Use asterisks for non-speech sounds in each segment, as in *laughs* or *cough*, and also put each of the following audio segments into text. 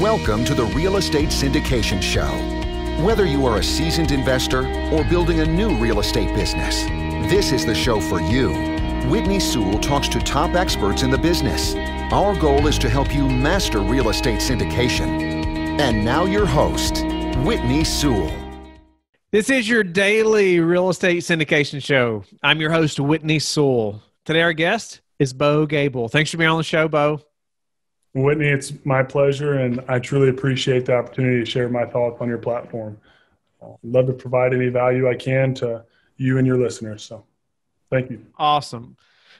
Welcome to the Real Estate Syndication Show. Whether you are a seasoned investor or building a new real estate business, this is the show for you. Whitney Sewell talks to top experts in the business. Our goal is to help you master real estate syndication. And now, your host, Whitney Sewell. This is your daily real estate syndication show. I'm your host, Whitney Sewell. Today, our guest is Bo Goebel. Thanks for being on the show, Bo. Whitney, it's my pleasure, and I truly appreciate the opportunity to share my thoughts on your platform. I'd love to provide any value I can to you and your listeners. So, thank you. Awesome.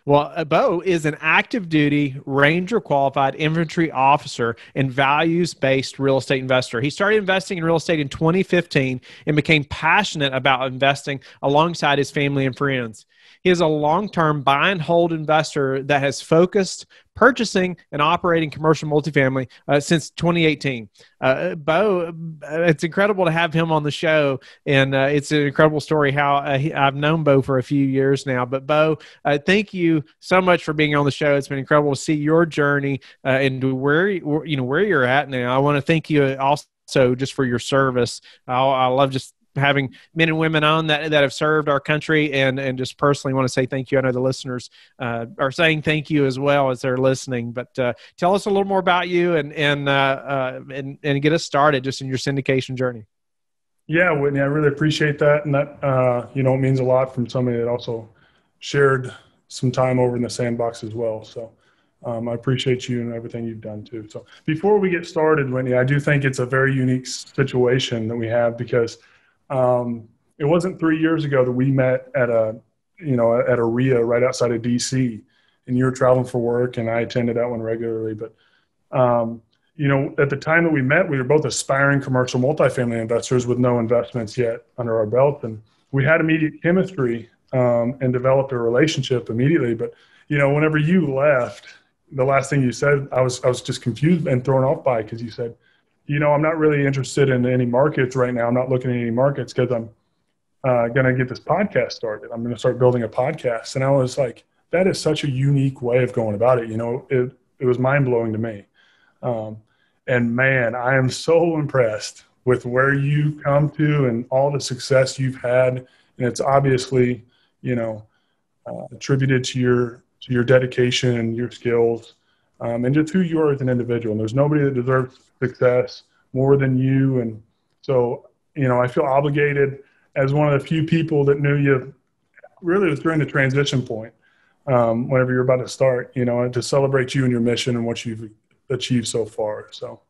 Well, uh, Bo is an active duty Ranger qualified infantry officer and values based real estate investor. He started investing in real estate in 2015 and became passionate about investing alongside his family and friends. He is a long term buy and hold investor that has focused purchasing and operating commercial multifamily uh, since 2018. Uh, Bo, uh, it's incredible to have him on the show, and uh, it's an incredible story how uh, I've known Bo for a few years now. But Bo, uh, thank you so much for being on the show. It's been incredible to see your journey and where you know where you're at now. I want to thank you also just for your service. I, I love just having men and women on that that have served our country, and and just personally want to say thank you. I know the listeners uh, are saying thank you as well as they're listening. But uh, tell us a little more about you and and uh, uh and and get us started just in your syndication journey. Yeah, Whitney, I really appreciate that, and that uh, you know it means a lot from somebody that also shared some time over in the sandbox as well. So. Um, I appreciate you and everything you've done too. So before we get started, Whitney, I do think it's a very unique situation that we have because um, it wasn't three years ago that we met at a, you know, at a REIA right outside of DC, and you were traveling for work, and I attended that one regularly. But, um, you know, at the time that we met, we were both aspiring commercial multifamily investors with no investments yet under our belt, and we had immediate chemistry um, and developed a relationship immediately. But, you know, whenever you left, the last thing you said, I was I was just confused and thrown off by because you said you know, I'm not really interested in any markets right now. I'm not looking at any markets because I'm uh, going to get this podcast started. I'm going to start building a podcast. And I was like, that is such a unique way of going about it. You know, it, it was mind blowing to me. Um, and man, I am so impressed with where you've come to and all the success you've had. And it's obviously, you know, uh, attributed to your, to your dedication and your skills um, and just who you are as an individual. And there's nobody that deserves success more than you. And so, you know, I feel obligated as one of the few people that knew you really was during the transition point, um, whenever you're about to start, you know, to celebrate you and your mission and what you've achieved so far. So,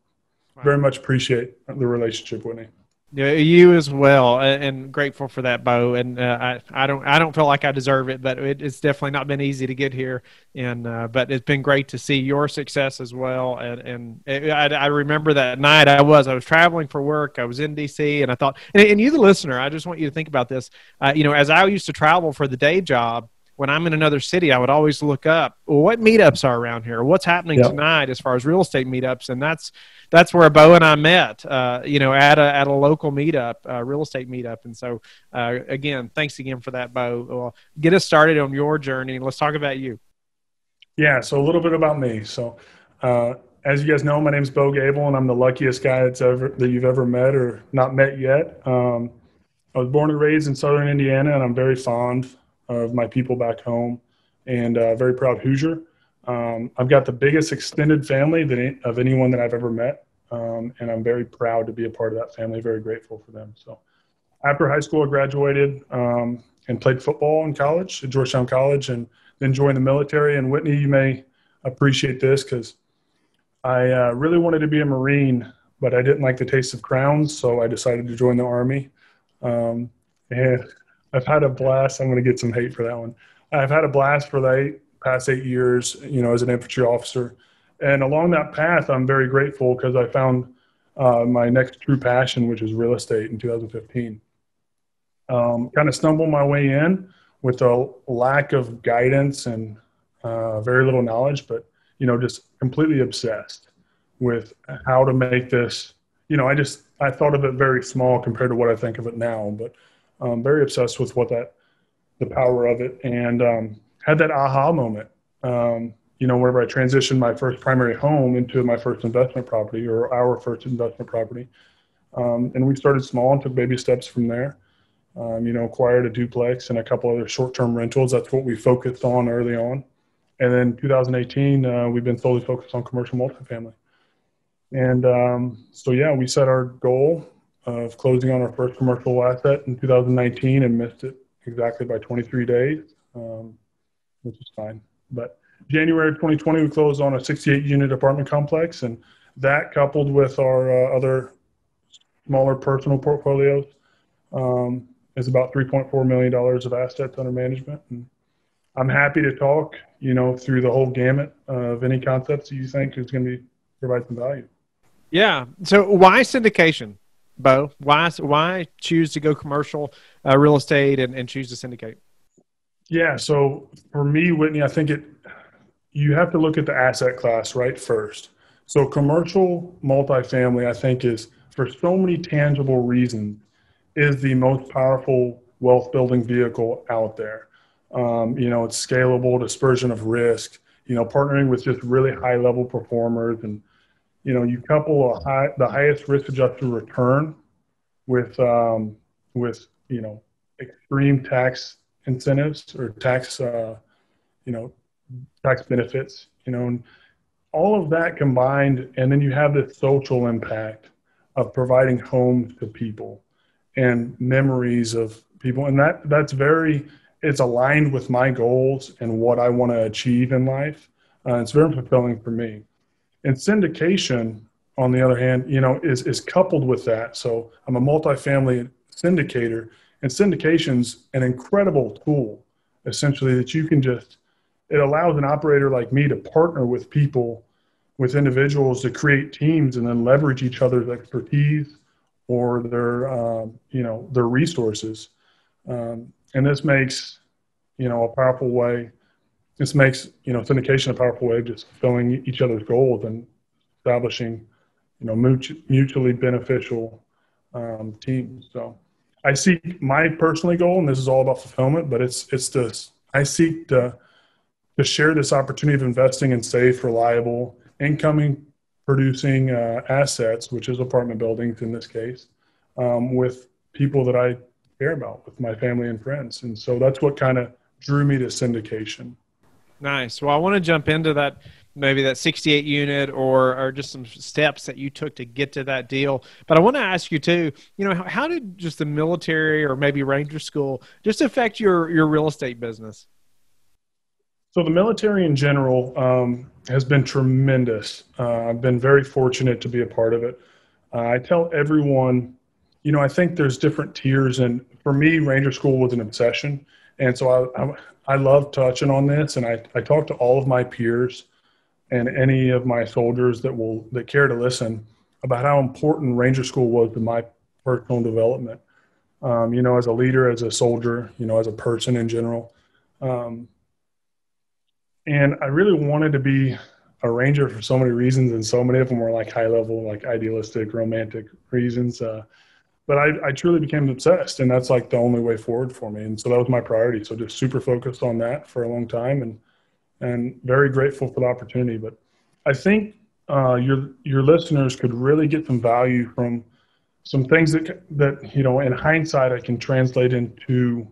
wow. very much appreciate the relationship, Whitney. Yeah, you as well, and grateful for that, Bo. And uh, I, I don't, I don't feel like I deserve it, but it, it's definitely not been easy to get here. And uh, but it's been great to see your success as well. And and it, I, I, remember that night I was, I was traveling for work. I was in DC, and I thought, and, and you, the listener, I just want you to think about this. Uh, you know, as I used to travel for the day job, when I'm in another city, I would always look up well, what meetups are around here. What's happening yep. tonight as far as real estate meetups, and that's that's where Bo and I met. Uh, you know, at a at a local meetup, uh, real estate meetup. And so, uh, again, thanks again for that, Bo. Well, get us started on your journey. Let's talk about you. Yeah. So a little bit about me. So. Uh, as you guys know, my name is Bo Goebel, and I'm the luckiest guy that's ever that you've ever met or not met yet. Um, I was born and raised in Southern Indiana, and I'm very fond of my people back home and uh, very proud Hoosier. Um, I've got the biggest extended family that, of anyone that I've ever met. Um, and I'm very proud to be a part of that family, very grateful for them. So after high school, I graduated um, and played football in college at Georgetown College and then joined the military. And Whitney, you may appreciate this because I uh, really wanted to be a Marine, but I didn't like the taste of crowns. So I decided to join the Army. Um, and I've had a blast. I'm going to get some hate for that one. I've had a blast for the past eight years, you know, as an infantry officer. And along that path, I'm very grateful because I found uh, my next true passion, which is real estate in 2015. Um, kind of stumbled my way in with a lack of guidance and uh, very little knowledge, but, you know, just completely obsessed with how to make this, you know, I just, I thought of it very small compared to what I think of it now, but um, very obsessed with what that the power of it and um, had that aha moment um, you know, whenever I transitioned my first primary home into my first investment property or our first investment property. Um, and we started small and took baby steps from there. Um, you know, acquired a duplex and a couple other short-term rentals. That's what we focused on early on. And then 2018, uh, we've been solely focused on commercial multifamily. And um, so, yeah, we set our goal of closing on our first commercial asset in 2019 and missed it exactly by 23 days, um, which is fine. But January 2020, we closed on a 68 unit apartment complex, and that coupled with our uh, other smaller personal portfolios um, is about $3.4 million of assets under management. And I'm happy to talk, you know, through the whole gamut of any concepts that you think is going to be provide some value. Yeah. So why syndication, Bo? Why why choose to go commercial uh, real estate and, and choose to syndicate? Yeah. So for me, Whitney, I think it you have to look at the asset class right first. So commercial multifamily, I think, is for so many tangible reasons, is the most powerful wealth building vehicle out there. Um, you know, it's scalable, dispersion of risk. You know, partnering with just really high level performers, and you know, you couple high, the highest risk adjusted return with um, with you know extreme tax incentives or tax uh, you know tax benefits, you know, and all of that combined, and then you have this social impact of providing homes to people and memories of people, and that that's very it's aligned with my goals and what I want to achieve in life. Uh, it's very fulfilling for me. And syndication, on the other hand, you know, is is coupled with that. So I'm a multifamily syndicator, and syndication's an incredible tool, essentially that you can just it allows an operator like me to partner with people, with individuals to create teams and then leverage each other's expertise or their, um, you know, their resources. Um, and this makes, you know, a powerful way. This makes, you know, syndication a powerful way of just fulfilling each other's goals and establishing, you know, mutually beneficial um, teams. So I seek my personal goal, and this is all about fulfillment, but it's it's this. I seek to to share this opportunity of investing in safe, reliable, incoming producing uh, assets, which is apartment buildings in this case, um, with people that I care about, with my family and friends. And so that's what kind of drew me to syndication. Nice. Well, I want to jump into that, maybe that 68 unit or, or just some steps that you took to get to that deal. But I want to ask you too, you know, how, how did just the military or maybe Ranger School just affect your, your real estate business? So the military in general um, has been tremendous. Uh, I've been very fortunate to be a part of it. Uh, I tell everyone, you know, I think there's different tiers, and for me, Ranger School was an obsession, and so I, I, I love touching on this, and I, I talk to all of my peers and any of my soldiers that will that care to listen about how important Ranger School was to my personal development. Um, you know, as a leader, as a soldier, you know, as a person in general. Um, and I really wanted to be a ranger for so many reasons, and so many of them were like high level, like idealistic, romantic reasons. Uh, but I, I truly became obsessed, and that's like the only way forward for me. And so that was my priority. So just super focused on that for a long time, and and very grateful for the opportunity. But I think uh, your your listeners could really get some value from some things that that you know in hindsight I can translate into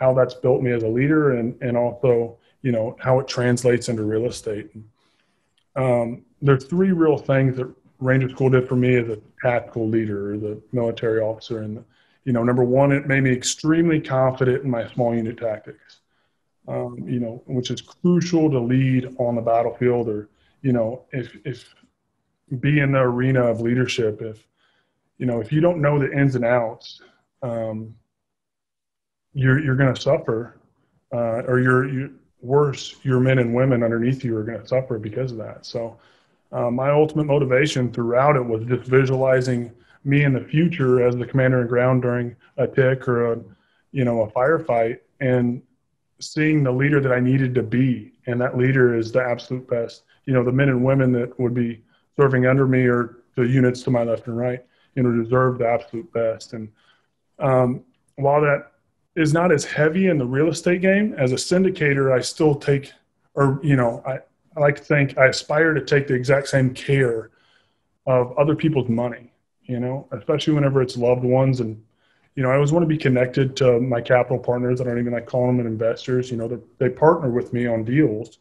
how that's built me as a leader, and and also you know how it translates into real estate. Um, there's three real things that Ranger School did for me as a tactical leader, the military officer, and you know, number one, it made me extremely confident in my small unit tactics. Um, you know, which is crucial to lead on the battlefield, or you know, if if be in the arena of leadership, if you know, if you don't know the ins and outs, um, you're you're going to suffer, uh, or you're you're worse your men and women underneath you are going to suffer because of that. So, uh, my ultimate motivation throughout it was just visualizing me in the future as the commander in ground during a tick or a, you know, a firefight, and seeing the leader that I needed to be, and that leader is the absolute best. You know, the men and women that would be serving under me or the units to my left and right, you know, deserve the absolute best. And um, while that is not as heavy in the real estate game. As a syndicator, I still take, or you know, I I like to think I aspire to take the exact same care of other people's money, you know, especially whenever it's loved ones. And, you know, I always want to be connected to my capital partners. I don't even like calling them investors, you know, they partner with me on deals.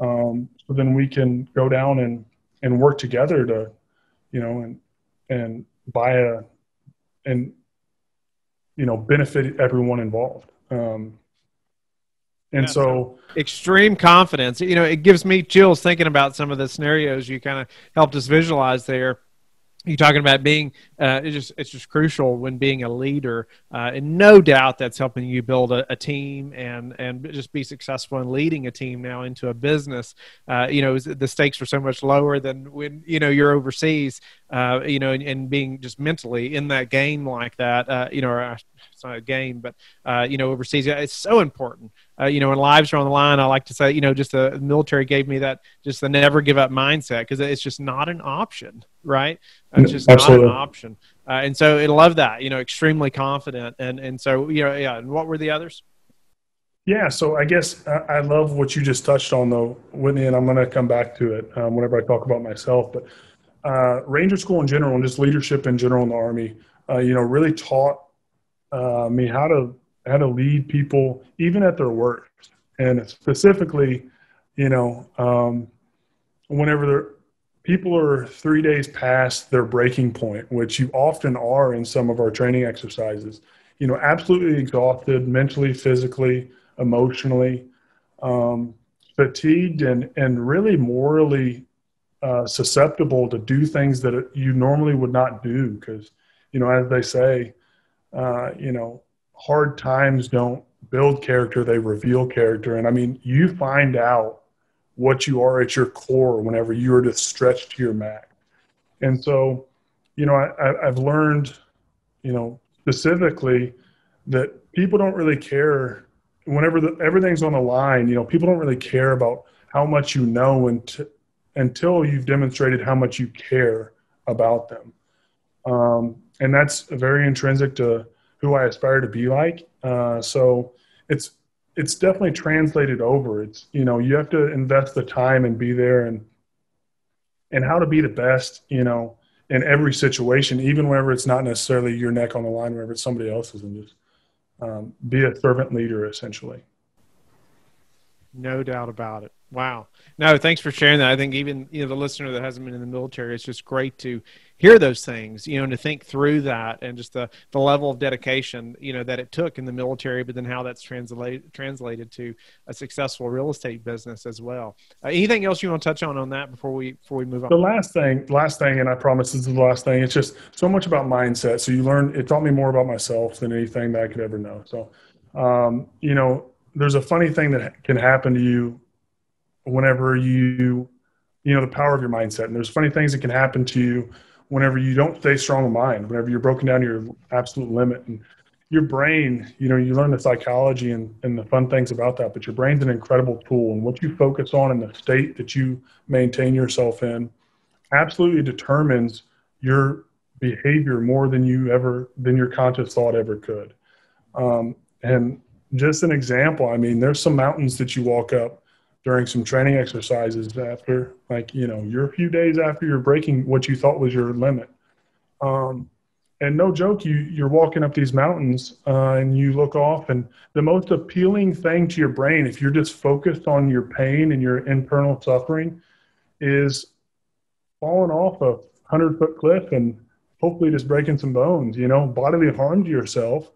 Um, so then we can go down and, and work together to, you know, and, and buy a, and, you know, benefit everyone involved. Um, and yeah, so extreme confidence, you know, it gives me chills thinking about some of the scenarios you kind of helped us visualize there you're talking about being uh, it's just it's just crucial when being a leader uh, and no doubt that's helping you build a, a, team and and just be successful in leading a team now into a business. Uh, you know the stakes are so much lower than when you know you're overseas uh, you know and, and, being just mentally in that game like that uh, you know it's not a game but uh, you know overseas it's so important. Uh, you know, when lives are on the line, I like to say, you know, just the military gave me that, just the never give up mindset because it's just not an option, right? It's just Absolutely. not an option. Uh, and so I love that, you know, extremely confident. And, and so, you know, yeah. And what were the others? Yeah. So I guess I, I love what you just touched on though, Whitney, and I'm going to come back to it um, whenever I talk about myself, but uh, Ranger School in general and just leadership in general in the Army, uh, you know, really taught uh, me how to how to lead people even at their worst. And specifically, you know, um, whenever people are three days past their breaking point, which you often are in some of our training exercises, you know, absolutely exhausted mentally, physically, emotionally, um, fatigued, and and really morally uh, susceptible to do things that you normally would not do because, you know, as they say, uh, you know, hard times don't build character, they reveal character. And I mean, you find out what you are at your core whenever you are to stretch to your max. And so, you know, I, I've learned, you know, specifically that people don't really care whenever the, everything's on the line. You know, people don't really care about how much you know until, until you've demonstrated how much you care about them. Um, and that's very intrinsic to who I aspire to be like. Uh, so it's it's definitely translated over. It's you know you have to invest the time and be there and and how to be the best. You know in every situation, even whenever it's not necessarily your neck on the line, whenever it's somebody else's, and just um, be a servant leader essentially. No doubt about it. Wow. No, thanks for sharing that. I think even you know the listener that hasn't been in the military, it's just great to hear those things, you know, and to think through that and just the, the level of dedication, you know, that it took in the military, but then how that's translated translated to a successful real estate business as well. Uh, anything else you want to touch on on that before we before we move on? The last thing, last thing, and I promise this is the last thing. It's just so much about mindset. So you learn. It taught me more about myself than anything that I could ever know. So, um, you know, there's a funny thing that can happen to you whenever you you know the power of your mindset and there's funny things that can happen to you whenever you don't stay strong of mind, whenever you're broken down to your absolute limit and your brain, you know, you learn the psychology and, and the fun things about that, but your brain's an incredible tool. And what you focus on and the state that you maintain yourself in absolutely determines your behavior more than you ever, than your conscious thought ever could. Um, and just an example, I mean, there's some mountains that you walk up during some training exercises after like you know you're a few days after you're breaking what you thought was your limit. Um, and no joke you you're walking up these mountains uh, and you look off and the most appealing thing to your brain if you're just focused on your pain and your internal suffering is falling off a 100 foot cliff and hopefully just breaking some bones you know bodily harm to yourself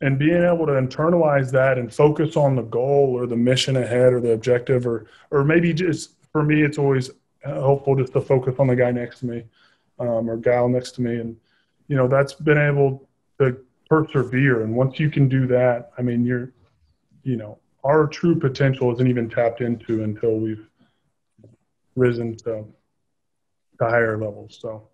and being able to internalize that and focus on the goal or the mission ahead or the objective or or maybe just for me it's always helpful just to focus on the guy next to me um, or gal next to me. And you know that's been able to persevere. And once you can do that i mean you're you know our true potential isn't even tapped into until we've risen to, to higher levels. So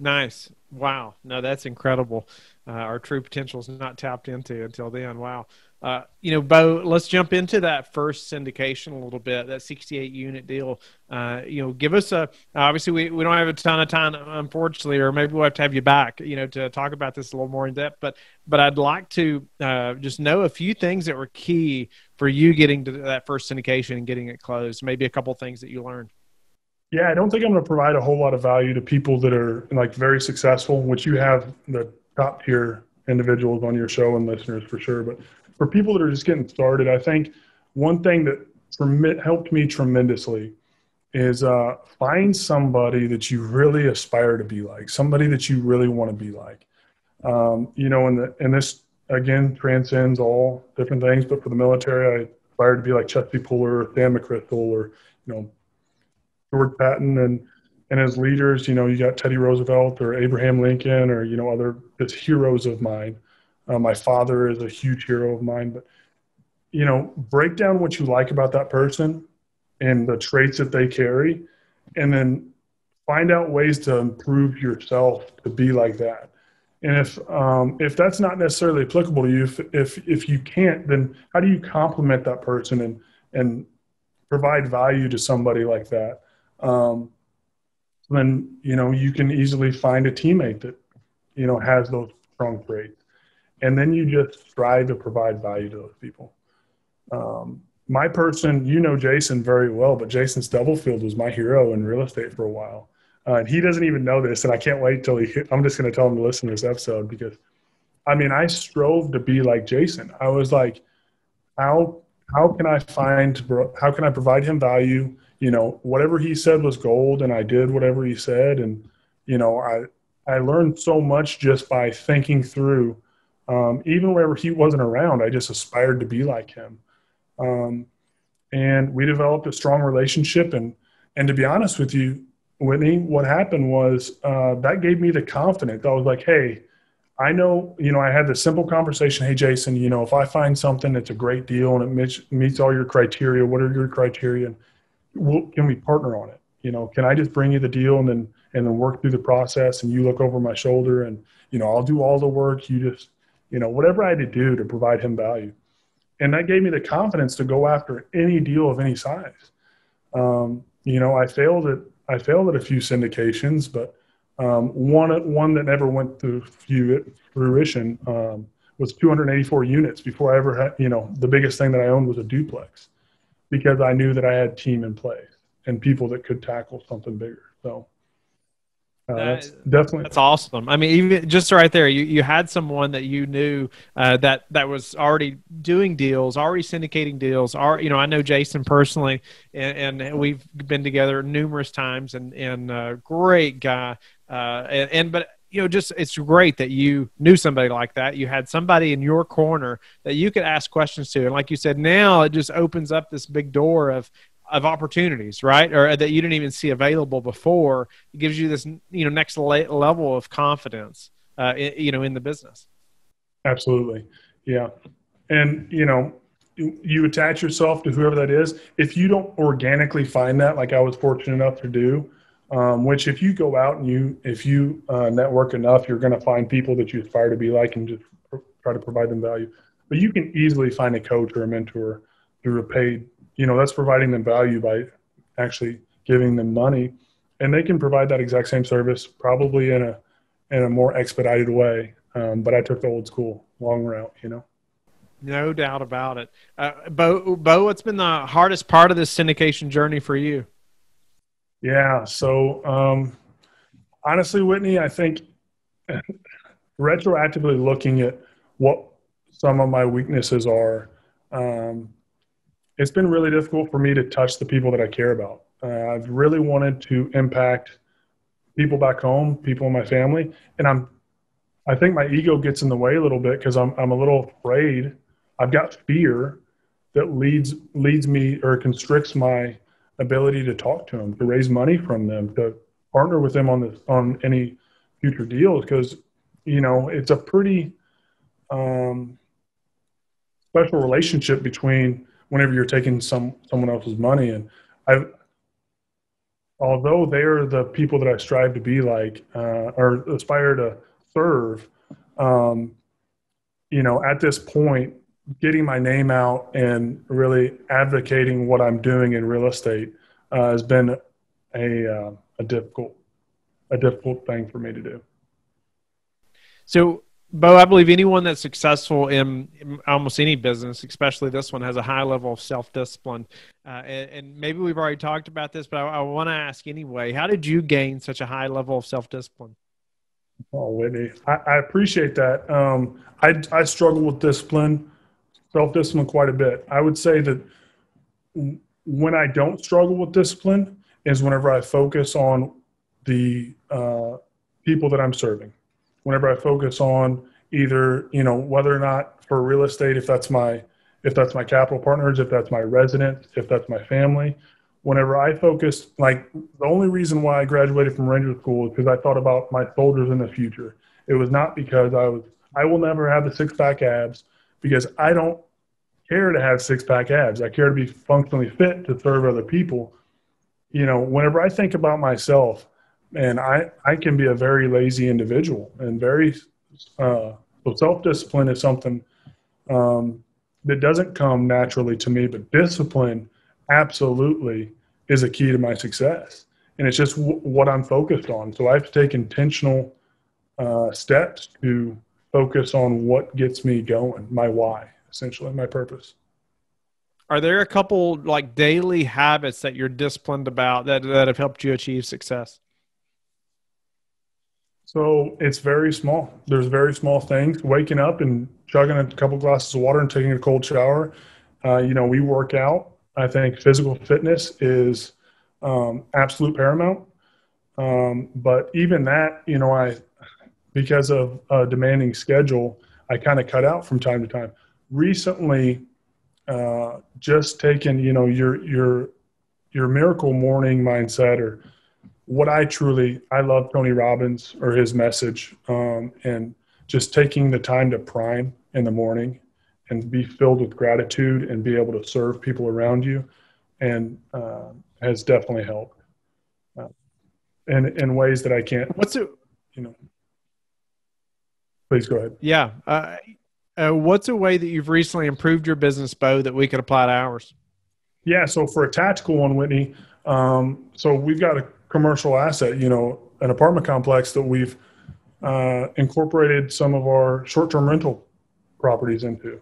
Nice. Wow. No, that's incredible. Uh, our true potential is not tapped into until then. Wow. Uh, you know, Bo, let's jump into that first syndication a little bit. That 68 unit deal. Uh, you know, give us a. Obviously, we, we don't have a ton of time, unfortunately, or maybe we'll have to have you back. You know, to talk about this a little more in depth. But but I'd like to uh, just know a few things that were key for you getting to that first syndication and getting it closed. Maybe a couple things that you learned. Yeah, I don't think I'm going to provide a whole lot of value to people that are like very successful, which you have the top tier individuals on your show and listeners for sure. But for people that are just getting started, I think one thing that helped me tremendously is uh, find somebody that you really aspire to be like, somebody that you really want to be like. Um, you know, and the and this again transcends all different things. But for the military, I aspire to be like Chesty Puller, or Stan McChrystal, or you know George Patton and and as leaders, you know, you got Teddy Roosevelt or Abraham Lincoln or you know other heroes of mine. Uh, my father is a huge hero of mine, but you know, break down what you like about that person and the traits that they carry, and then find out ways to improve yourself to be like that. And if um, if that's not necessarily applicable to you, if, if if you can't, then how do you compliment that person and and provide value to somebody like that? Um, then you know you can easily find a teammate that you know has those strong traits, and then you just strive to provide value to those people. Um, my person, you know Jason very well, but Jason Stubblefield was my hero in real estate for a while. Uh, and he doesn't even know this, and I can't wait till he. I'm just going to tell him to listen to this episode because, I mean, I strove to be like Jason. I was like, how how can I find how can I provide him value you know, whatever he said was gold, and I did whatever he said, and you know, I I learned so much just by thinking through. Um, even whenever he wasn't around, I just aspired to be like him, um, and we developed a strong relationship. And and to be honest with you, Whitney, what happened was uh, that gave me the confidence. I was like, hey. I know, you know, I had this simple conversation. Hey, Jason, you know, if I find something that's a great deal and it meets, meets all your criteria, what are your criteria? will, can we partner on it? You know, can I just bring you the deal and then and then work through the process and you look over my shoulder and you know I'll do all the work. You just you know whatever I had to do to provide him value, and that gave me the confidence to go after any deal of any size. Um, you know, I failed at I failed at a few syndications, but um, one one that never went to fruition um, was 284 units before I ever had. You know, the biggest thing that I owned was a duplex because I knew that I had team in place and people that could tackle something bigger. So uh, that's definitely that's awesome. I mean, even just right there, you, you had someone that you knew uh, that that was already doing deals, already syndicating deals. Are you know, I know Jason personally, and, and we've been together numerous times, and and uh, great guy. Uh, and, and but you know, just it's great that you knew somebody like that. You had somebody in your corner that you could ask questions to, and like you said, now it just opens up this big door of of opportunities, right? Or that you didn't even see available before. It gives you this, you know, next level of confidence, uh, you know, in the business. Absolutely, yeah, and you know, you attach yourself to whoever that is. If you don't organically find that, like I was fortunate enough to do, um, which if you go out and you if you uh, network enough you're going to find people that you aspire to be like and just try to provide them value. But you can easily find a coach or a mentor through a paid you know that's providing them value by actually giving them money. And they can provide that exact same service probably in a in a more expedited way. Um, but i took the old school long route you know? No doubt about it. Uh, bo bo what's been the hardest part of this syndication journey for you yeah. So um, honestly, Whitney, I think *laughs* retroactively looking at what some of my weaknesses are, um, it's been really difficult for me to touch the people that I care about. Uh, I've really wanted to impact people back home, people in my family, and I'm. I think my ego gets in the way a little bit because I'm I'm a little afraid. I've got fear that leads leads me or constricts my ability to talk to them, to raise money from them, to partner with them on this on any future deals because you know it's a pretty um, special relationship between whenever you're taking some someone else's money. And I although they're the people that I strive to be like uh, or aspire to serve um, you know at this point getting my name out and really advocating what I'm doing in real estate uh, has been a uh, a difficult a difficult thing for me to do. So, Bo, I believe anyone that's successful in, in almost any business, especially this one, has a high level of self discipline. Uh, and, and, maybe we've already talked about this, but I, I want to ask anyway: How did you gain such a high level of self discipline? Oh, Whitney, I, I appreciate that. Um, I I struggle with discipline, self discipline quite a bit. I would say that when I don't struggle with discipline is whenever I focus on the uh, people that I'm serving. Whenever I focus on either you know whether or not for real estate, if that's my if that's my capital partners, if that's my residents, if that's my family. Whenever I focus, like the only reason why I graduated from Ranger School is because I thought about my soldiers in the future. It was not because I was I will never have the six pack abs because I don't care to have six pack abs. I care to be functionally fit to serve other people. You know, whenever I think about myself, and I, I can be a very lazy individual and very uh, so self-discipline is something um, that doesn't come naturally to me but discipline absolutely is a key to my success and it's just w- what i'm focused on so i have to take intentional uh, steps to focus on what gets me going my why essentially my purpose are there a couple like daily habits that you're disciplined about that, that have helped you achieve success so it's very small. There's very small things. Waking up and chugging a couple glasses of water and taking a cold shower. Uh, you know, we work out. I think physical fitness is um, absolute paramount. Um, but even that, you know, I because of a demanding schedule, I kind of cut out from time to time. Recently, uh, just taking, you know, your your your miracle morning mindset or what I truly I love Tony Robbins or his message, um, and just taking the time to prime in the morning and be filled with gratitude and be able to serve people around you, and uh, has definitely helped, uh, and in ways that I can't. What's it? You know. Please go ahead. Yeah. Uh, uh, what's a way that you've recently improved your business, Bo, that we could apply to ours? Yeah. So for a tactical one, Whitney. Um, so we've got a commercial asset, you know, an apartment complex that we've uh, incorporated some of our short-term rental properties into.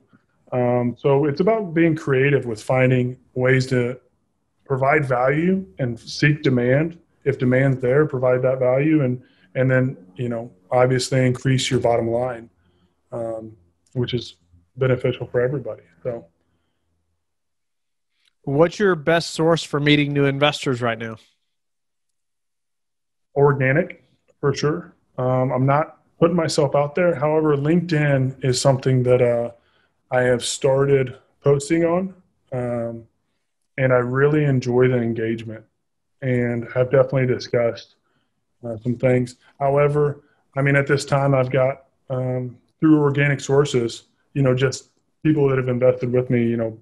Um, so it's about being creative with finding ways to provide value and seek demand. If demand's there, provide that value, and and then you know obviously increase your bottom line, um, which is beneficial for everybody. So, what's your best source for meeting new investors right now? organic for sure. Um, I'm not putting myself out there. However, LinkedIn is something that uh, I have started posting on, um, and I really enjoy the engagement and have definitely discussed uh, some things. However, I mean, at this time, I've got um, through organic sources, you know, just people that have invested with me, you know,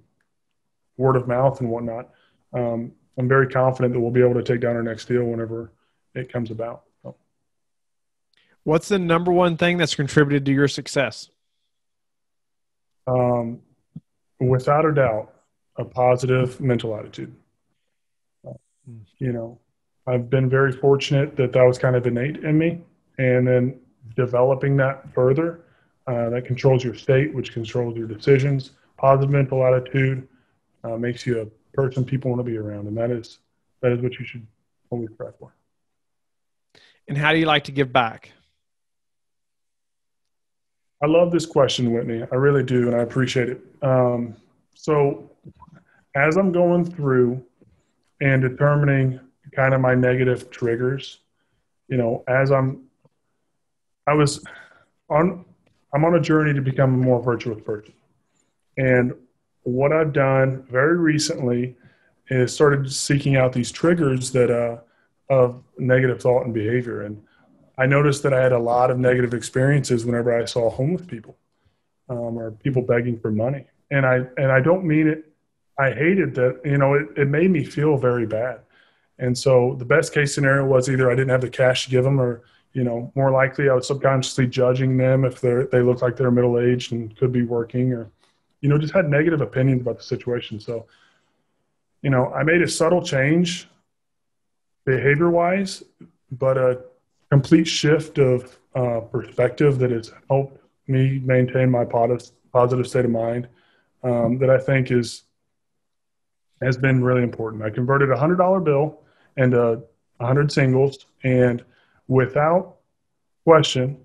word of mouth and whatnot. Um, I'm very confident that we'll be able to take down our next deal whenever it comes about. So. What's the number one thing that's contributed to your success? Um, without a doubt, a positive mental attitude. Hmm. you know, I've been very fortunate that that was kind of innate in me, and then developing that further, uh, that controls your state, which controls your decisions. Positive mental attitude uh, makes you a person people want to be around, and that is that is what you should always strive for. And how do you like to give back? I love this question, Whitney. I really do, and I appreciate it. Um, so, as I'm going through and determining kind of my negative triggers, you know, as I'm, I was on, I'm on a journey to become a more virtuous person. And what I've done very recently is started seeking out these triggers that uh, of negative thought and behavior. And I noticed that I had a lot of negative experiences whenever I saw homeless people um, or people begging for money. And I and I don't mean it. I hated that. You know, it, it made me feel very bad. And so the best case scenario was either I didn't have the cash to give them, or you know, more likely I was subconsciously judging them if they they look like they're middle aged and could be working, or you know, just had negative opinions about the situation. So, you know, I made a subtle change behavior wise, but a complete shift of uh, perspective that has helped me maintain my positive state of mind um, that I think is has been really important. I converted a hundred dollar bill into uh, a hundred singles, and without question,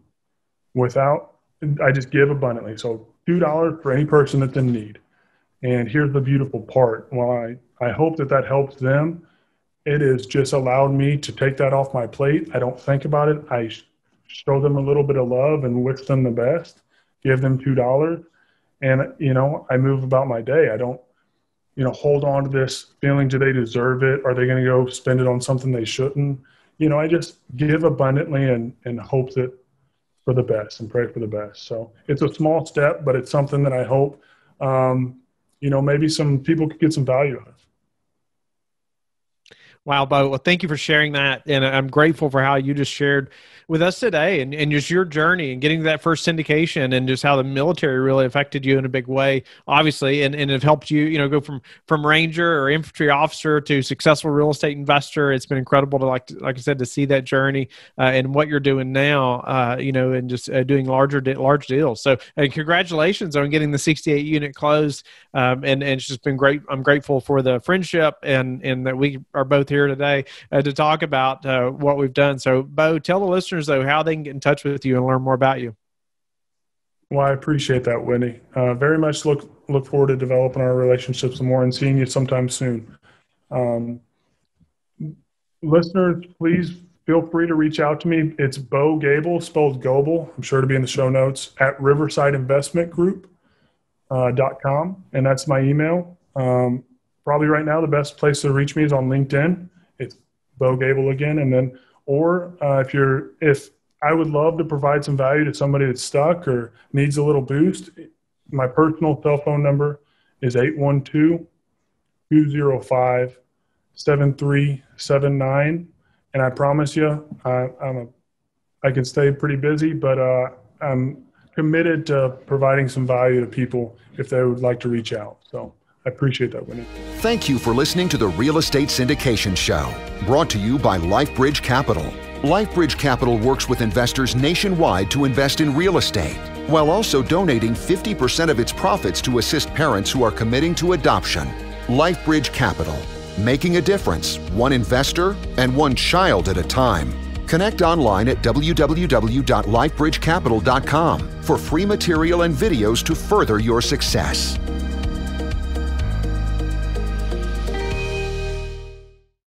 without I just give abundantly. So two dollars for any person that's in need. And here's the beautiful part. While I, I hope that that helps them, it has just allowed me to take that off my plate. I don't think about it. I show them a little bit of love and wish them the best. Give them two dollars, and you know I move about my day. I don't you know, hold on to this feeling, do they deserve it? Are they going to go spend it on something they shouldn't? You know, I just give abundantly and, and hope that for the best and pray for the best. So it's a small step, but it's something that I hope, um, you know, maybe some people could get some value out of. Wow, Bo. Well, thank you for sharing that. And I'm grateful for how you just shared with us today and, and just your journey and getting to that first syndication and just how the military really affected you in a big way, obviously, and, and have helped you, you know, go from from ranger or infantry officer to successful real estate investor. It's been incredible to like like I said to see that journey uh, and what you're doing now, uh, you know, and just uh, doing larger large deals. So, congratulations on getting the 68 unit closed. Um, and, and it's just been great. I'm grateful for the friendship and and that we are both here today uh, to talk about uh, what we've done. So, Bo, tell the listeners though, how they can get in touch with you and learn more about you. Well, I appreciate that, Whitney. Uh, very much look look forward to developing our relationship some more and seeing you sometime soon. Um, listeners, please feel free to reach out to me. It's Bo Goebel, spelled Goebel. I'm sure to be in the show notes at Riverside Investment Group uh, dot com, and that's my email. Um, probably right now the best place to reach me is on LinkedIn. It's Bo Goebel again, and then or uh, if you're if I would love to provide some value to somebody that's stuck or needs a little boost, my personal cell phone number is 812 205 7379. And I promise you, I, I'm a, I can stay pretty busy, but uh, I'm committed to providing some value to people if they would like to reach out. So I appreciate that, Whitney. Thank you for listening to the Real Estate Syndication Show, brought to you by LifeBridge Capital. LifeBridge Capital works with investors nationwide to invest in real estate, while also donating 50% of its profits to assist parents who are committing to adoption. LifeBridge Capital, making a difference, one investor and one child at a time. Connect online at www.lifebridgecapital.com for free material and videos to further your success.